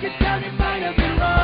could tell you might have been wrong.